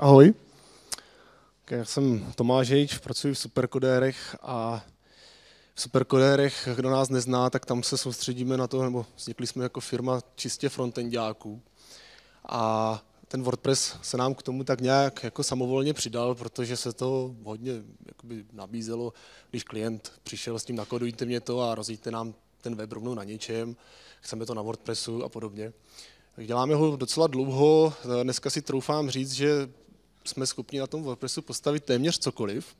Ahoj. Já jsem Tomáš Hejč, pracuji v Superkodérech a v Superkodérech, kdo nás nezná, tak tam se soustředíme na to, nebo vznikli jsme jako firma čistě frontendáků. A ten WordPress se nám k tomu tak nějak jako samovolně přidal, protože se to hodně jakoby nabízelo, když klient přišel s tím nakodujte mě to a rozjíte nám ten web rovnou na něčem, chceme to na WordPressu a podobně. Děláme ho docela dlouho, dneska si troufám říct, že jsme schopni na tom WordPressu postavit téměř cokoliv.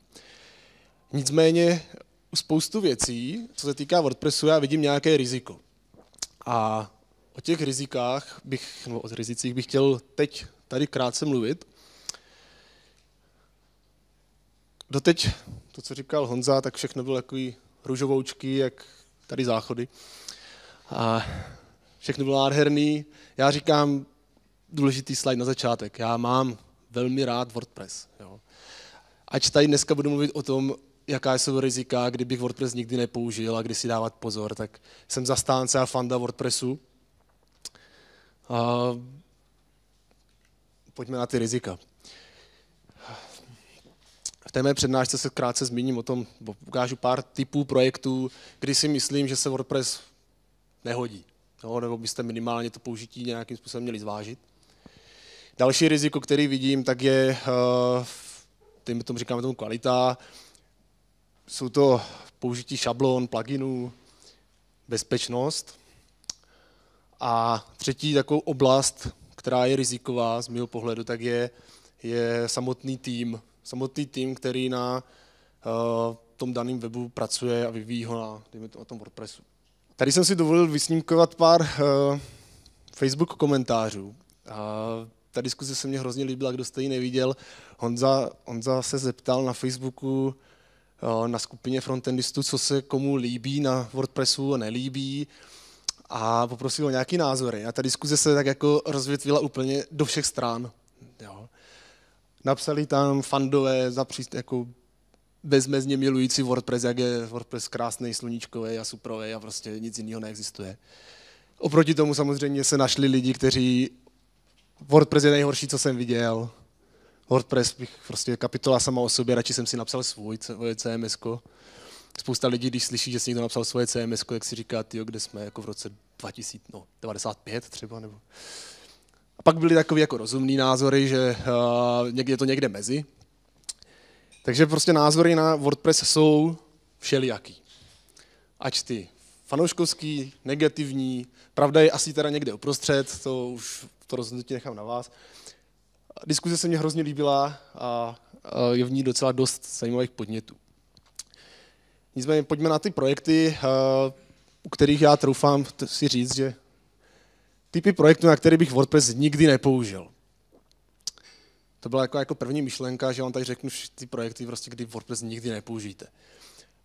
Nicméně u spoustu věcí, co se týká WordPressu, já vidím nějaké riziko. A o těch rizikách bych, no, o rizicích bych chtěl teď tady krátce mluvit. Doteď, to, co říkal Honza, tak všechno bylo takový růžovoučky, jak tady záchody. A všechno bylo nádherný. Já říkám důležitý slide na začátek. Já mám velmi rád WordPress. Jo. Ať tady dneska budu mluvit o tom, jaká jsou rizika, kdybych WordPress nikdy nepoužil a kdy si dávat pozor, tak jsem zastánce a fanda WordPressu. A pojďme na ty rizika. V té mé přednášce se krátce zmíním o tom, ukážu pár typů projektů, kdy si myslím, že se WordPress nehodí. Jo, nebo byste minimálně to použití nějakým způsobem měli zvážit. Další riziko, který vidím, tak je, uh, tomu říkáme tomu kvalita, jsou to použití šablon, pluginů, bezpečnost. A třetí takovou oblast, která je riziková z mého pohledu, tak je, je samotný tým. Samotný tým, který na uh, tom daném webu pracuje a vyvíjí ho na, dejme to, na tom WordPressu. Tady jsem si dovolil vysnímkovat pár uh, Facebook komentářů. Uh, ta diskuze se mně hrozně líbila, kdo jste ji neviděl. Honza, Honza se zeptal na Facebooku, eh, na skupině frontendistů, co se komu líbí na WordPressu a nelíbí a poprosil o nějaký názory. A ta diskuze se tak jako rozvětvila úplně do všech stran. Jo. Napsali tam fandové za jako bezmezně milující WordPress, jak je WordPress krásný, sluníčkový a suprový a prostě nic jiného neexistuje. Oproti tomu samozřejmě se našli lidi, kteří WordPress je nejhorší, co jsem viděl. WordPress bych prostě kapitola sama o sobě, radši jsem si napsal svůj, CMS. Spousta lidí, když slyší, že si někdo napsal svoje CMS, jak si říká, tyjo, kde jsme, jako v roce 2095 no, třeba, nebo... A pak byly takové jako rozumný názory, že uh, někde je to někde mezi. Takže prostě názory na WordPress jsou všelijaký. Ať ty fanouškovský, negativní, pravda je asi teda někde uprostřed, to už to rozhodnutí nechám na vás. Diskuze se mě hrozně líbila a je v ní docela dost zajímavých podnětů. Nicméně pojďme na ty projekty, u kterých já troufám si říct, že typy projektů, na které bych WordPress nikdy nepoužil. To byla jako, jako první myšlenka, že vám tady řeknu ty projekty, prostě, kdy WordPress nikdy nepoužijete.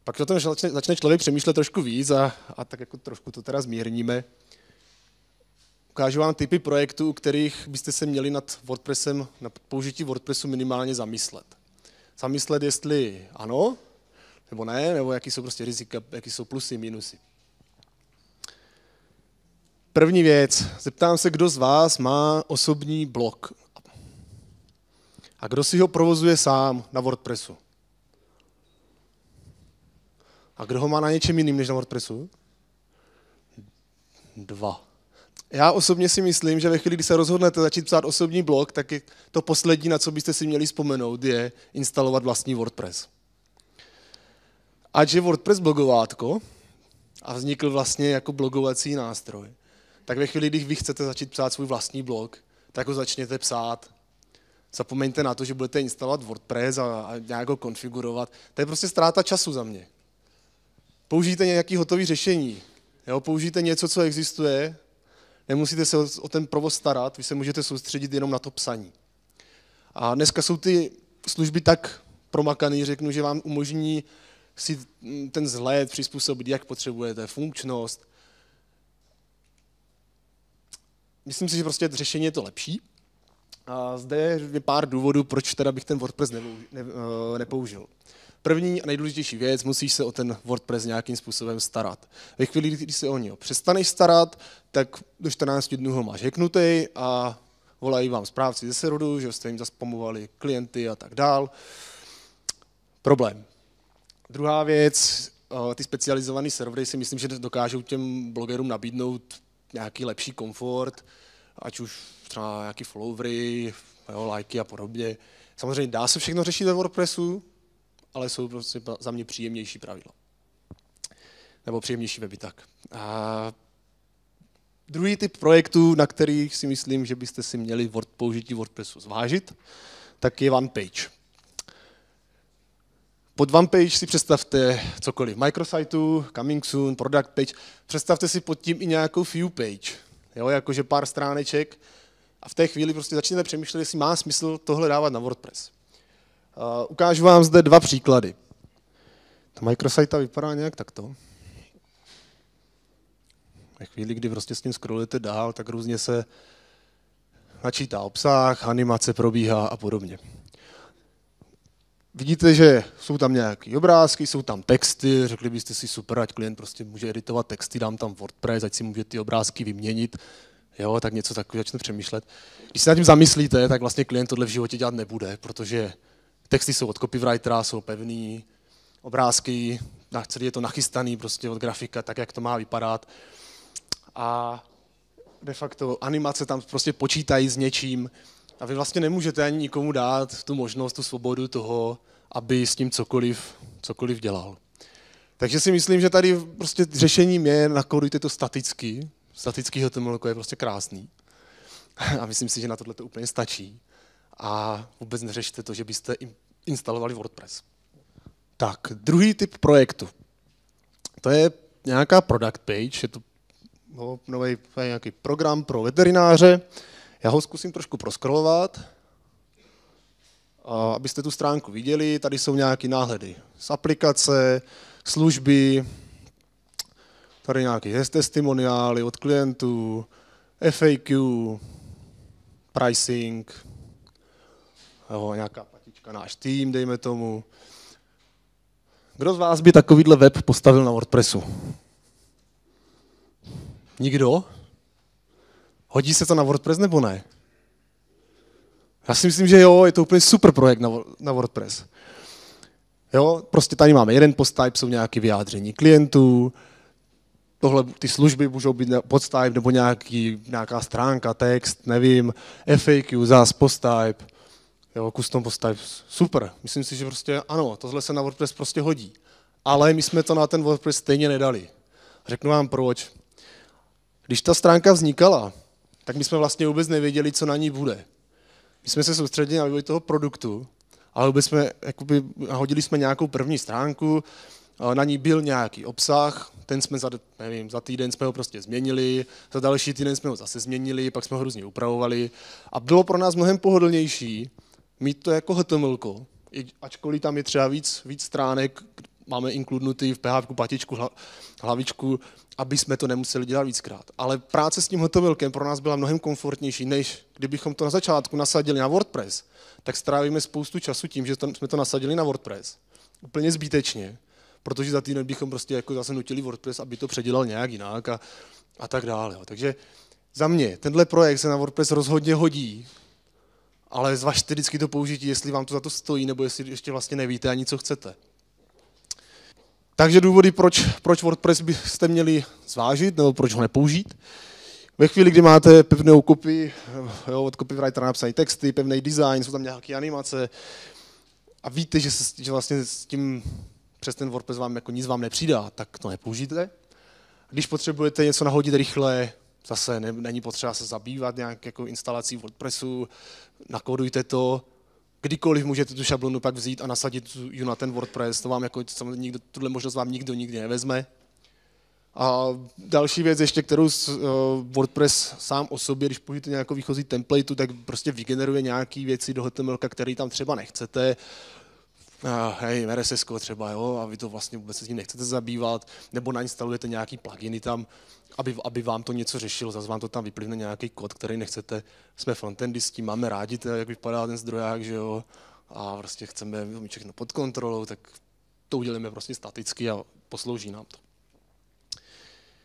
Pak o tom začne, začne člověk přemýšlet trošku víc a, a tak jako trošku to teda zmírníme. Ukážu vám typy projektů, u kterých byste se měli nad WordPressem, na použití WordPressu minimálně zamyslet. Zamyslet, jestli ano, nebo ne, nebo jaký jsou prostě rizika, jaký jsou plusy, minusy. První věc. Zeptám se, kdo z vás má osobní blog. A kdo si ho provozuje sám na WordPressu? A kdo ho má na něčem jiným než na WordPressu? Dva. Já osobně si myslím, že ve chvíli, kdy se rozhodnete začít psát osobní blog, tak je to poslední, na co byste si měli vzpomenout, je instalovat vlastní WordPress. Ať je WordPress blogovátko a vznikl vlastně jako blogovací nástroj, tak ve chvíli, kdy vy chcete začít psát svůj vlastní blog, tak ho začněte psát. Zapomeňte na to, že budete instalovat WordPress a, a nějak ho konfigurovat. To je prostě ztráta času za mě. Použijte nějaké hotové řešení. Jo, použijte něco, co existuje, nemusíte se o ten provoz starat, vy se můžete soustředit jenom na to psaní. A dneska jsou ty služby tak promakaný, řeknu, že vám umožní si ten vzhled přizpůsobit, jak potřebujete, funkčnost. Myslím si, že prostě řešení je to lepší. A zde je pár důvodů, proč teda bych ten WordPress eh, nepoužil. První a nejdůležitější věc, musíš se o ten WordPress nějakým způsobem starat. Ve chvíli, kdy se o něj přestaneš starat, tak do 14 dnů ho máš heknutý a volají vám správci ze serveru, že jste jim zaspamovali klienty a tak dál. Problém. Druhá věc, eh, ty specializované servery si myslím, že dokážou těm blogerům nabídnout nějaký lepší komfort, ať už třeba nějaký followery, jo, lajky a podobně. Samozřejmě dá se všechno řešit ve WordPressu, ale jsou prostě za mě příjemnější pravidla. Nebo příjemnější weby tak. A druhý typ projektů, na kterých si myslím, že byste si měli Word, použití WordPressu zvážit, tak je OnePage. Pod OnePage si představte cokoliv. Micrositeu, Coming Soon, Product Page. Představte si pod tím i nějakou view page. Jo, jakože pár stráneček. A v té chvíli prostě začněte přemýšlet, jestli má smysl tohle dávat na WordPress. Uh, ukážu vám zde dva příklady. Ta microsite vypadá nějak takto. Ve chvíli, kdy prostě s tím scrollujete dál, tak různě se načítá obsah, animace probíhá a podobně. Vidíte, že jsou tam nějaké obrázky, jsou tam texty, řekli byste si super, ať klient prostě může editovat texty, dám tam WordPress, ať si může ty obrázky vyměnit, jo, tak něco takového začne přemýšlet. Když se nad tím zamyslíte, tak vlastně klient tohle v životě dělat nebude, protože texty jsou od copywritera, jsou pevný, obrázky, celý je to nachystaný prostě od grafika, tak jak to má vypadat. A de facto animace tam prostě počítají s něčím, a vy vlastně nemůžete ani nikomu dát tu možnost, tu svobodu toho, aby s tím cokoliv, cokoliv dělal. Takže si myslím, že tady prostě řešením je, nakodujte to staticky. Statický HTML je prostě krásný. A myslím si, že na tohle to úplně stačí. A vůbec neřešte to, že byste instalovali WordPress. Tak, druhý typ projektu. To je nějaká product page, je to no, nový nějaký program pro veterináře, já ho zkusím trošku proskrolovat, abyste tu stránku viděli. Tady jsou nějaké náhledy z aplikace, služby, tady nějaké testimoniály od klientů, FAQ, pricing, jo, nějaká patička, náš tým, dejme tomu. Kdo z vás by takovýhle web postavil na WordPressu? Nikdo? Hodí se to na WordPress nebo ne? Já si myslím, že jo, je to úplně super projekt na, na WordPress. Jo, prostě tady máme jeden post type, jsou nějaké vyjádření klientů, tohle, ty služby můžou být post type nebo nějaký, nějaká stránka, text, nevím, FAQ, zás post type, jo, custom post type, super. Myslím si, že prostě ano, tohle se na WordPress prostě hodí. Ale my jsme to na ten WordPress stejně nedali. Řeknu vám proč. Když ta stránka vznikala, tak my jsme vlastně vůbec nevěděli, co na ní bude. My jsme se soustředili na vývoj toho produktu, ale vůbec jsme, jakoby, hodili jsme nějakou první stránku, na ní byl nějaký obsah, ten jsme za, nevím, za týden jsme ho prostě změnili, za další týden jsme ho zase změnili, pak jsme ho různě upravovali a bylo pro nás mnohem pohodlnější mít to jako HTML, ačkoliv tam je třeba víc, víc stránek, máme inkludnutý v PHP patičku, hlavičku, aby jsme to nemuseli dělat víckrát. Ale práce s tím hotovilkem pro nás byla mnohem komfortnější, než kdybychom to na začátku nasadili na WordPress, tak strávíme spoustu času tím, že to, jsme to nasadili na WordPress. Úplně zbytečně, protože za týden bychom prostě jako zase nutili WordPress, aby to předělal nějak jinak a, a tak dále. Takže za mě, tenhle projekt se na WordPress rozhodně hodí, ale zvažte vždycky to použití, jestli vám to za to stojí, nebo jestli ještě vlastně nevíte ani, co chcete. Takže důvody, proč, proč WordPress byste měli zvážit, nebo proč ho nepoužít. Ve chvíli, kdy máte pevnou kopii, jo, od copywritera napsané texty, pevný design, jsou tam nějaké animace a víte, že, se, že vlastně s tím přes ten WordPress vám jako nic vám nepřidá, tak to nepoužijte. Když potřebujete něco nahodit rychle, zase ne, není potřeba se zabývat nějak jako instalací WordPressu, nakodujte to, kdykoliv můžete tu šablonu pak vzít a nasadit ji na ten WordPress, to vám jako, nikdo, tuhle možnost vám nikdo nikdy nevezme. A další věc ještě, kterou uh, WordPress sám o sobě, když použijete nějakou výchozí templateu, tak prostě vygeneruje nějaké věci do HTML, které tam třeba nechcete. Uh, hej, RSS třeba, jo, a vy to vlastně vůbec se tím nechcete zabývat, nebo nainstalujete nějaký pluginy tam, aby, aby vám to něco řešilo, zase vám to tam vyplivne nějaký kód, který nechcete. Jsme frontendisti, máme rádi, to, jak vypadá ten zdroják, že jo, a prostě chceme mít všechno pod kontrolou, tak to uděláme prostě staticky a poslouží nám to.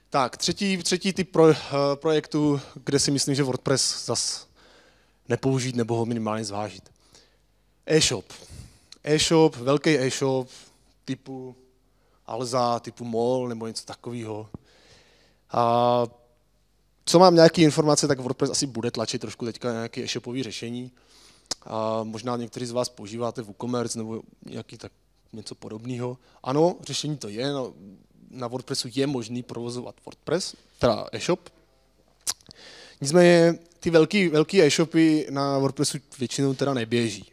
Tak, třetí, třetí typ pro, uh, projektu, kde si myslím, že WordPress zas nepoužít nebo ho minimálně zvážit. E-shop. E-shop, velký e-shop typu Alza, typu MOL nebo něco takového. A co mám nějaké informace, tak WordPress asi bude tlačit trošku teďka nějaké e-shopové řešení. A možná někteří z vás používáte WooCommerce nebo nějaký tak něco podobného. Ano, řešení to je, no, na WordPressu je možný provozovat WordPress, teda e-shop. Nicméně ty velký, velký e-shopy na WordPressu většinou teda neběží.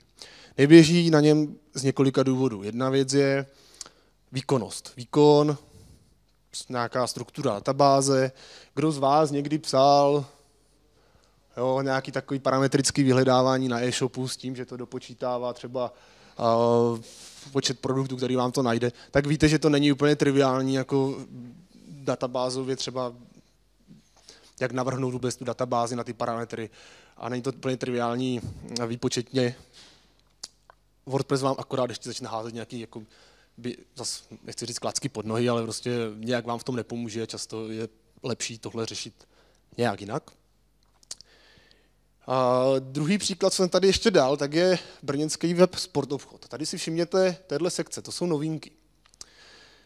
Neběží na něm z několika důvodů. Jedna věc je výkonnost. Výkon, nějaká struktura databáze. Kdo z vás někdy psal jo, nějaký takový parametrický vyhledávání na e-shopu s tím, že to dopočítává třeba uh, počet produktů, který vám to najde, tak víte, že to není úplně triviální jako databázově třeba jak navrhnout vůbec tu databázi na ty parametry a není to úplně triviální výpočetně. WordPress vám akorát ještě začne házet nějaký, jako by, zas nechci říct klacky pod nohy, ale prostě nějak vám v tom nepomůže, často je lepší tohle řešit nějak jinak. A druhý příklad, co jsem tady ještě dal, tak je brněnský web Sportovchod. Tady si všimněte téhle sekce, to jsou novinky.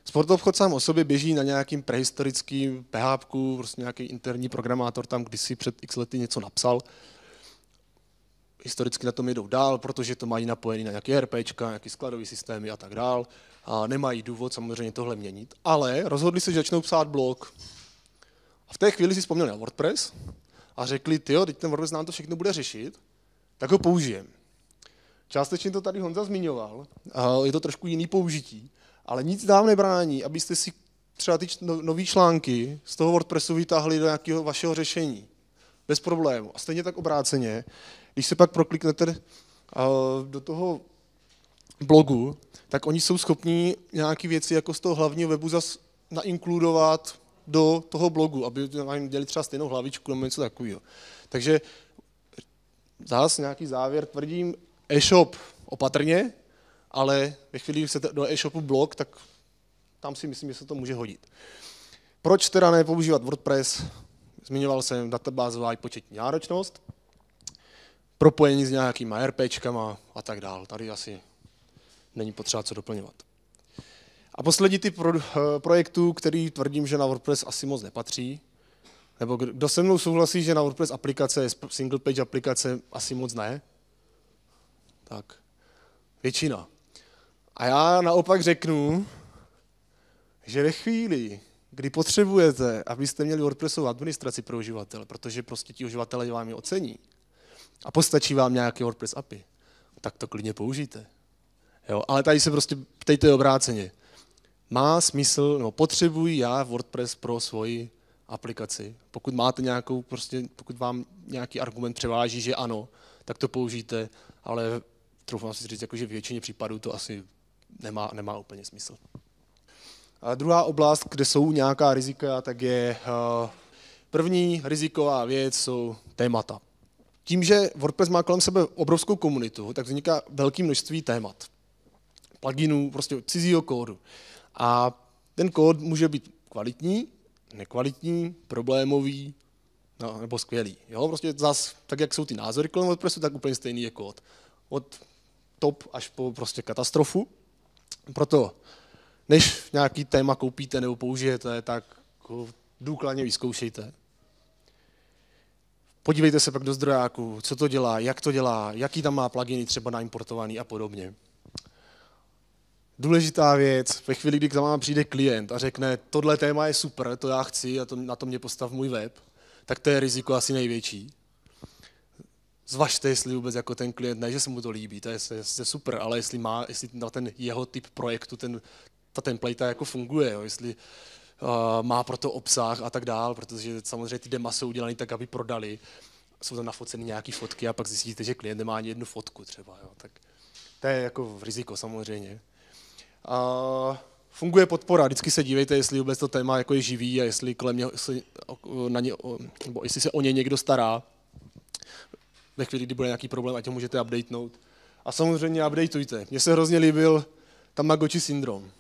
Sportovchod sám o sobě běží na nějakým prehistorickým PHP, prostě nějaký interní programátor tam kdysi před x lety něco napsal. Historicky na tom jdou dál, protože to mají napojený na nějaké RPčka, nějaké skladové systémy a tak dál. A nemají důvod samozřejmě tohle měnit, ale rozhodli se, že začnou psát blog. A v té chvíli si vzpomněli na WordPress a řekli, ty teď ten WordPress nám to všechno bude řešit, tak ho použijem. Částečně to tady Honza zmiňoval, je to trošku jiný použití, ale nic nám nebrání, abyste si třeba ty no, nové články z toho WordPressu vytáhli do nějakého vašeho řešení. Bez problému. A stejně tak obráceně, když se pak prokliknete do toho blogu, tak oni jsou schopní nějaké věci jako z toho hlavního webu zas nainkludovat do toho blogu, aby dělali třeba stejnou hlavičku nebo něco takového. Takže zase nějaký závěr, tvrdím, e-shop opatrně, ale ve chvíli, kdy chcete do e-shopu blog, tak tam si myslím, že se to může hodit. Proč teda nepoužívat WordPress? Zmiňoval jsem databázová i početní náročnost, propojení s nějakýma RPčkama a tak dále. Tady asi není potřeba co doplňovat. A poslední typ pro, eh, projektů, který tvrdím, že na WordPress asi moc nepatří, nebo kdo se mnou souhlasí, že na WordPress aplikace, single page aplikace asi moc ne, tak většina. A já naopak řeknu, že ve chvíli, kdy potřebujete, abyste měli WordPressovou administraci pro uživatele, protože prostě ti uživatelé vám je ocení a postačí vám nějaký WordPress API, tak to klidně použijte. Jo, ale tady se prostě ptejte obráceně. Má smysl, nebo potřebuji já WordPress pro svoji aplikaci? Pokud máte nějakou, prostě, pokud vám nějaký argument převáží, že ano, tak to použijte, ale troufám si říct, jako, že v většině případů to asi nemá, nemá úplně smysl. A druhá oblast, kde jsou nějaká rizika, tak je uh, první riziková věc jsou témata. Tím, že WordPress má kolem sebe obrovskou komunitu, tak vzniká velké množství témat. Pluginů, prostě cizího kódu. A ten kód může být kvalitní, nekvalitní, problémový, no, nebo skvělý. Jo? Prostě zas, tak jak jsou ty názory kolem WordPressu, tak úplně stejný je kód. Od top až po prostě katastrofu. Proto, než nějaký téma koupíte nebo použijete, tak ho důkladně vyzkoušejte. Podívejte se pak do zdrojáku, co to dělá, jak to dělá, jaký tam má pluginy třeba naimportovaný a podobně. Důležitá věc, ve chvíli, kdy k vám přijde klient a řekne, tohle téma je super, to já chci a to, na to mě postav můj web, tak to je riziko asi největší zvažte, jestli vůbec jako ten klient, ne, že se mu to líbí, to je, je, je super, ale jestli má, jestli na ten jeho typ projektu, ten, ta template jako funguje, jo, jestli uh, má pro to obsah a tak dál, protože samozřejmě ty dema jsou udělané tak, aby prodali, jsou tam nafoceny nějaké fotky a pak zjistíte, že klient nemá ani jednu fotku třeba, jo, tak to je jako riziko samozřejmě. Uh, funguje podpora, vždycky se dívejte, jestli vůbec to téma jako je živý a jestli kolem něho, jestli, na ně, nebo jestli se o ně někdo stará ve chvíli, kdy bude nějaký problém, ať ho můžete updatenout. A samozřejmě updateujte. Mně se hrozně líbil Tamagotchi syndrom.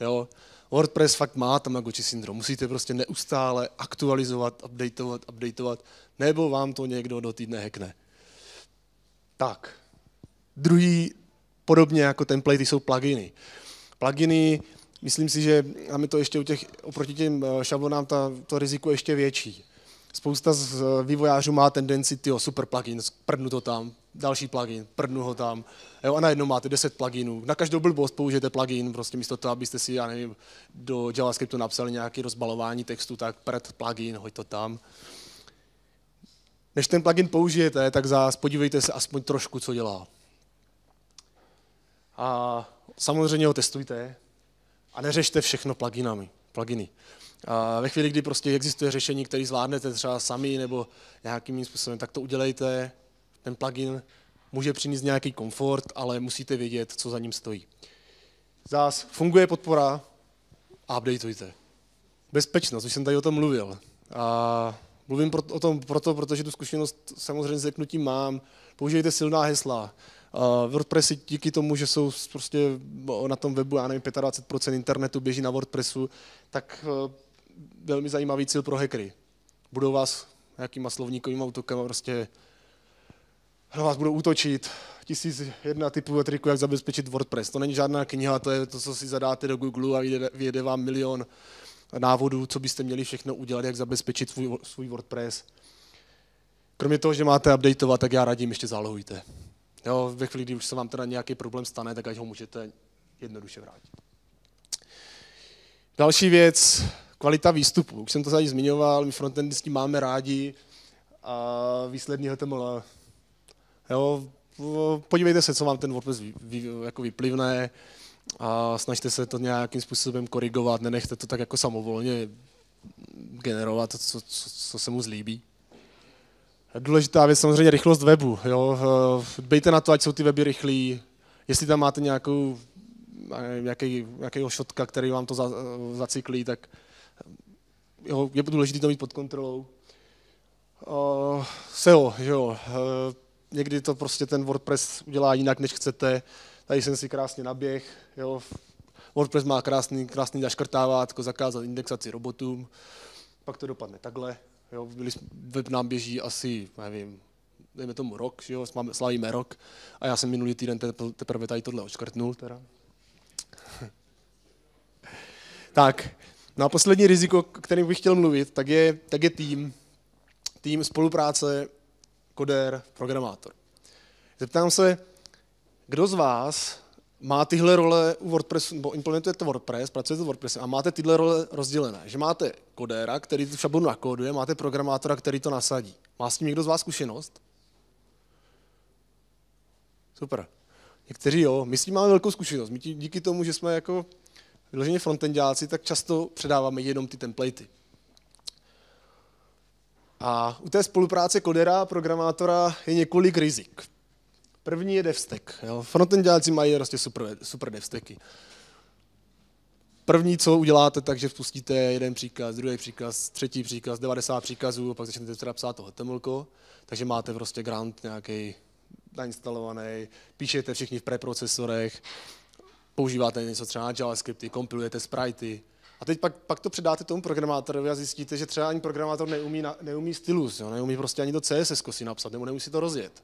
Jo? WordPress fakt má Tamagotchi syndrom. Musíte prostě neustále aktualizovat, updateovat, updateovat, nebo vám to někdo do týdne hackne. Tak, druhý, podobně jako templatey, jsou pluginy. Pluginy, myslím si, že máme to ještě u těch, oproti těm eh, šablonám ta, to riziko ještě větší. Spousta z eh, vývojářů má tendenci, ty super plugin, prdnu to tam, další plugin, prdnu ho tam. Jo, a najednou máte 10 pluginů. Na každou blbost použijete plugin, prostě místo toho, abyste si, já nevím, do JavaScriptu napsali nějaké rozbalování textu, tak prd plugin, hoď to tam. Než ten plugin použijete, tak zás podívejte se aspoň trošku, co dělá. A samozřejmě ho testujte a neřešte všechno pluginami, pluginy. A ve chvíli, kdy prostě existuje řešení, které zvládnete třeba sami nebo nějakým způsobem, tak to udělejte. Ten plugin může přinést nějaký komfort, ale musíte vědět, co za ním stojí. Zás funguje podpora a updateujte. Bezpečnost, už jsem tady o tom mluvil. A mluvím o tom proto, protože tu zkušenost samozřejmě s mám. Použijte silná hesla. WordPressy díky tomu, že jsou prostě na tom webu, já nevím, 25% internetu běží na WordPressu, tak e, velmi zajímavý cíl pro hackery. Budou vás nějakýma slovníkovými útokama prostě na vás budou útočit, tisíc jedna typů a triku, jak zabezpečit WordPress. To není žádná kniha, to je to, co si zadáte do Google a vyjede vám milion návodů, co byste měli všechno udělat, jak zabezpečit svůj, svůj WordPress. Kromě toho, že máte updateovat, tak já radím, ještě zálohujte. Jo, ve chvíli, kdy už se vám teda nějaký problém stane, tak ať ho můžete jednoduše vrátit. Další věc, kvalita výstupu. Už jsem to tady zmiňoval, my frontendisti máme rádi a výsledný HTML. Jo, podívejte se, co vám ten WordPress vy, vy, jako vyplivne a snažte se to nějakým způsobem korigovat, nenechte to tak jako samovolně generovat, co, co, co se mu zlíbí. Důležitá věc samozřejmě rychlost webu. Jo. Dbejte na to, ať jsou ty weby rychlí. Jestli tam máte nějakou, nějaký, nějakého šotka, který vám to za, zacyklí, tak jo, je důležité to mít pod kontrolou. Uh, SEO, jo. Uh, někdy to prostě ten WordPress udělá jinak, než chcete. Tady jsem si krásně naběh. Jo. WordPress má krásný, krásný zaškrtávátko, zakázat indexaci robotům. Pak to dopadne takhle. Jo, byli, web nám běží asi, nevím, dejme tomu rok, že jo, máme, slavíme rok a já jsem minulý týden teprve tady tohle očkrtnul teda. tak, no a poslední riziko, kterým bych chtěl mluvit, tak je, tak je tým, tým spolupráce, kodér, programátor. Zeptám se, kdo z vás má tyhle role u WordPressu, nebo implementujete WordPress, pracujete s WordPressem a máte tyhle role rozdělené, že máte kodéra, který tu šablonu nakóduje, máte programátora, který to nasadí. Má s tím někdo z vás zkušenost? Super. Někteří jo, my s tím máme velkou zkušenost. My díky tomu, že jsme jako vyloženě frontendáci, tak často předáváme jenom ty templatey. A u té spolupráce kodera a programátora je několik rizik. První je devstack. Jo. Frontendáci mají prostě super, super devstacky. První, co uděláte, takže spustíte jeden příkaz, druhý příkaz, třetí příkaz, 90 příkazů, pak začnete teda psát to HTML, takže máte prostě grant nějaký nainstalovaný, píšete všichni v preprocesorech, používáte něco třeba na JavaScripty, kompilujete spritey, a teď pak, pak to předáte tomu programátorovi a zjistíte, že třeba ani programátor neumí, na, neumí stylus, jo, neumí prostě ani to CSS si napsat, nebo neumí si to rozjet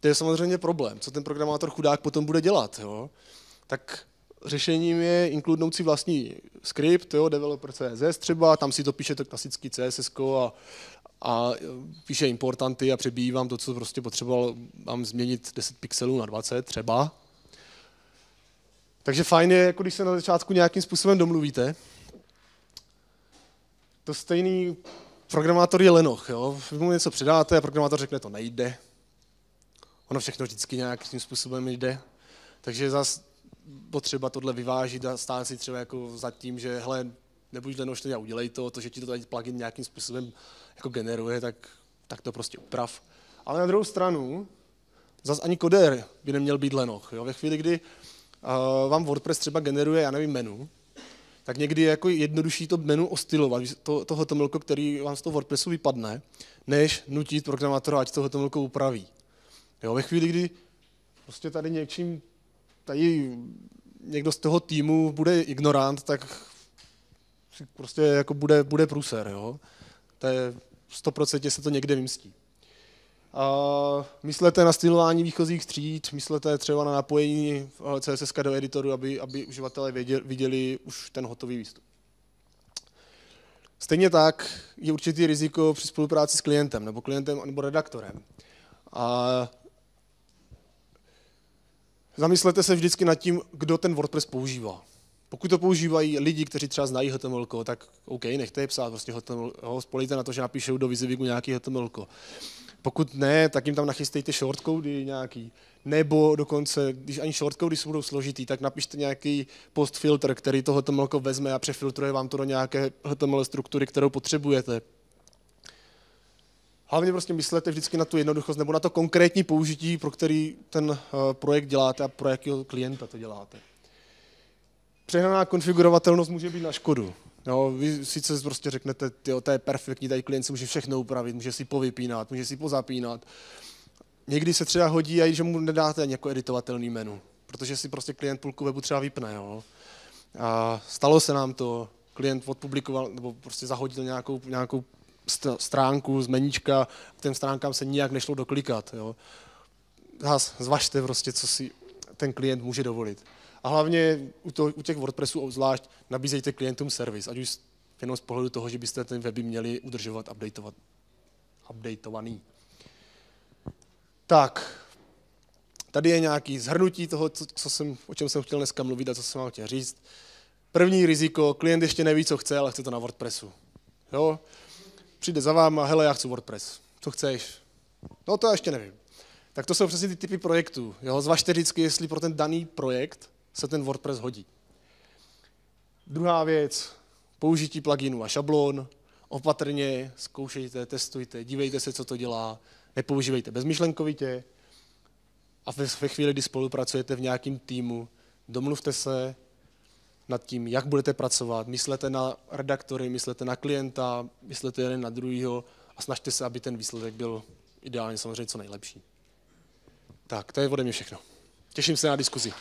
to je samozřejmě problém. Co ten programátor chudák potom bude dělat? Jo? Tak řešením je inkludnout si vlastní skript, jo, developer.css třeba, tam si to píše to klasický CSS a, a píše importanty a přebíjí vám to, co prostě potřeboval vám změnit 10 pixelů na 20 třeba. Takže fajn je, jako když se na začátku nějakým způsobem domluvíte. To stejný programátor je lenoch. Jo? Vy mu něco předáte a programátor řekne, to nejde, ono všechno vždycky nějakým způsobem jde. Takže zase potřeba tohle vyvážit a stát si třeba jako za tím, že hele, nebuď lenošný a udělej to, to, že ti to tady plugin nějakým způsobem jako generuje, tak, tak to prostě uprav. Ale na druhou stranu, zase ani kodér by neměl být lenoch. Jo? Ve chvíli, kdy uh, vám WordPress třeba generuje, já nevím, menu, tak někdy je jako jednodušší to menu ostylovat, to, toho tomilko, který vám z toho WordPressu vypadne, než nutit programátora, ať toho tomilko upraví. Jo, ve chvíli, kdy prostě tady něčím, tady někdo z toho týmu bude ignorant, tak prostě jako bude, bude průser. Jo? To je 100% se to někde vymstí. A myslete na stylování výchozích stříd, myslete třeba na napojení CSS do editoru, aby, aby uživatelé viděli, viděli už ten hotový výstup. Stejně tak je určitý riziko při spolupráci s klientem, nebo klientem, nebo redaktorem. A zamyslete se vždycky nad tím, kdo ten WordPress používá. Pokud to používají lidi, kteří třeba znají HTML, tak OK, nechte je psát, prostě HTML, ho, spolíte na to, že napíšou do Vizivigu nějaký HTML. Pokud ne, tak jim tam nachystejte shortcody nějaký. Nebo dokonce, když ani shortcody budou složitý, tak napište nějaký post filter, který to HTML vezme a přefiltruje vám to do nějaké HTML struktury, kterou potřebujete. Hlavně prostě myslete vždycky na tu jednoduchost nebo na to konkrétní použití, pro který ten eh, projekt děláte a pro jakého klienta to děláte. Přehnaná konfigurovatelnost může být na škodu. Jo, vy sice prostě řeknete, tyjo, to je perfektní, tady klient si může všechno upravit, může si povypínat, může si pozapínat. Někdy se třeba hodí, i že mu nedáte jako editovatelný menu, protože si prostě klient půlku webu třeba vypne. Jo. A stalo se nám to, klient odpublikoval, nebo prostě zahodil nějakou, nějakou stránku z meníčka, k těm stránkám se nijak nešlo doklikat. Jo. Zás zvažte prostě, co si ten klient může dovolit. A hlavně u, to, u těch WordPressů zvlášť nabízejte klientům servis, ať už jenom z pohledu toho, že byste ten weby měli udržovat, updateovat, updateovaný. Tak, tady je nějaký zhrnutí toho, co, co jsem, o čem jsem chtěl dneska mluvit a co jsem vám chtěl říct. První riziko, klient ještě neví, co chce, ale chce to na WordPressu. Jo? Přijde za váma, hele, já chci WordPress. Co chceš? No to já ještě nevím. Tak to jsou přesně ty typy projektů. Jo? Zvažte vždycky, jestli pro ten daný projekt se ten WordPress hodí. Druhá věc, použití pluginu a šablon. Opatrně zkoušejte, testujte, dívejte se, co to dělá. Nepoužívejte bezmyšlenkovitě. A ve chvíli, kdy spolupracujete v nějakém týmu, domluvte se nad tím, jak budete pracovat. Myslete na redaktory, myslete na klienta, myslete jeden na druhýho a snažte se, aby ten výsledek byl ideálně samozřejmě co nejlepší. Tak, to je ode mě všechno. Těším se na diskuzi.